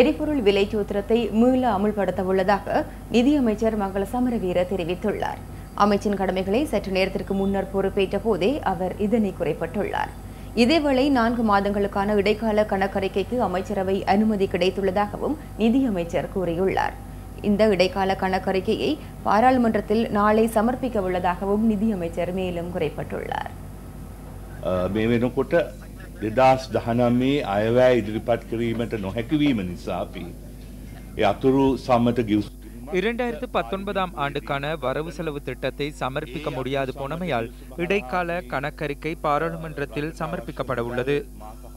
எரிபொருள் விலை சூத்திரத்தை மீள அமுல்படுத்த உள்ளதாக நிதியமைச்சர் மங்கள சமரவீர தெரிவித்துள்ளார். அமைச்சின் கடமைகளை சற்று நேரத்திற்கு முன்னர் பொறுப்பேற்ற போதே அவர் இதனை குறைப்பட்டுள்ளார். இதேவேளை நான்கு மாதங்களுக்கான இடைக்கால கணக்கறிக்கைக்கு அமைச்சரவை அனுமதி கிடைத்துள்ளதாகவும் நிதியமைச்சர் கூறியுள்ளார். இந்த இடைக்கால கணக்கறிக்கையை பாராளுமன்றத்தில் நாளை சமர்ப்பிக்க உள்ளதாகவும் நிதியமைச்சர் மேலும் குறைப்பட்டுள்ளார். දෙදස් දහනම්මේ අයවැෑ ඉදිරිපත් කිරීමට නොහැකිවීම නිසා අපි ඒ අතුරු සම්මත ගිවස් இரண்டாயிரத்து பத்தொன்பதாம் ஆண்டுக்கான வரவு செலவு திட்டத்தை சமர்ப்பிக்க முடியாது போனமையால் இடைக்கால கணக்கறிக்கை பாராளுமன்றத்தில் சமர்ப்பிக்கப்பட உள்ளது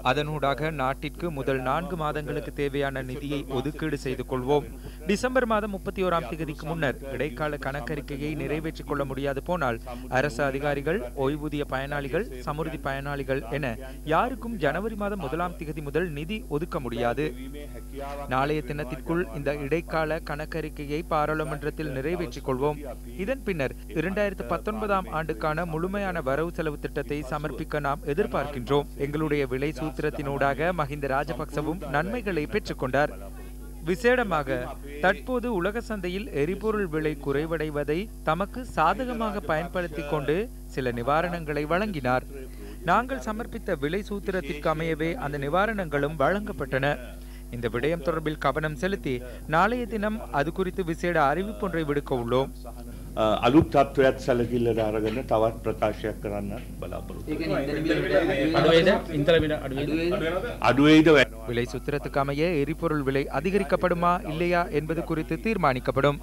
அதனூடாக நாட்டிற்கு முதல் நான்கு மாதங்களுக்கு தேவையான நிதியை ஒதுக்கீடு செய்து கொள்வோம். டிசம்பர் மாதம் முப்பத்தி ஓராம் தேதிக்கு முன்னர் இடைக்கால கணக்கறிக்கையை நிறைவேற்றிக் கொள்ள முடியாது போனால் அரசு அதிகாரிகள் ஓய்வூதிய பயனாளிகள் சமுர்தி பயனாளிகள் என யாருக்கும் ஜனவரி மாதம் முதலாம் தேதி முதல் நிதி ஒதுக்க முடியாது. நாளைய தினத்திற்குள் இந்த இடைக்கால கணக்கறிக்கையை பாராளுமன்றத்தில் நிறைவேற்றிக் கொள்வோம். இதன் பின்னர் இரண்டாயிரத்து பத்தொன்பதாம் ஆண்டுக்கான முழுமையான வரவு செலவு திட்டத்தை சமர்ப்பிக்க நாம் எதிர்பார்க்கின்றோம். எங்களுடைய விலை சூத்திரத்தினூடாக மஹிந்த ராஜபக்சவும் நன்மைகளை பெற்றுக்கொண்டார். விசேடமாக தற்போது உலக சந்தையில் எரிபொருள் விலை குறைவடைவதை தமக்கு சாதகமாக பயன்படுத்தி கொண்டு சில நிவாரணங்களை வழங்கினார். நாங்கள் சமர்ப்பித்த விலை சூத்திரத்திற்கு அமையவே அந்த நிவாரணங்களும் வழங்கப்பட்டன. இந்த விடயம் தொடர்பில் கவனம் செலுத்தி நாளைய தினம் அது குறித்து விசேட அறிவிப்பொன்றை விடுக்க உள்ளோம் අලුත් තත්ත්වයක් සැලකිල්ලට අරගන්න තවත් ප්‍රකාශයක් කරන්න බලාපොරොත්තු. අඩුවේද ඉන්තලමිට අඩුවේ අඩුවේද වැ- விலை சூத்திரத்துக்கு அமைய எரிபொருள் விலை அதிகரிக்கப்படுமா இல்லையா என்பது குறித்து தீர்மானிக்கப்படும்